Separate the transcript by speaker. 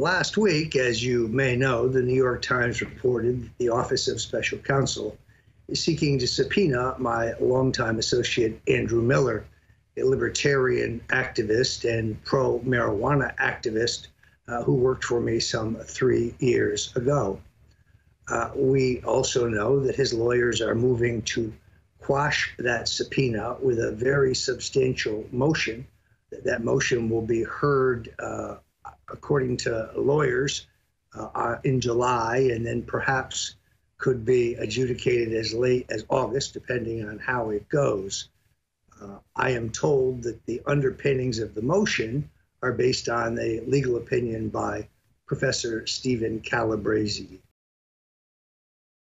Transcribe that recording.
Speaker 1: Last week, as you may know, the New York Times reported the Office of Special Counsel is seeking to subpoena my longtime associate, Andrew Miller, a libertarian activist and pro marijuana activist uh, who worked for me some three years ago. Uh, we also know that his lawyers are moving to quash that subpoena with a very substantial motion. That motion will be heard uh, according to lawyers, uh, uh, in July, and then perhaps could be adjudicated as late as August, depending on how it goes. Uh, I am told that the underpinnings of the motion are based on a legal opinion by Professor Steven Calabresi.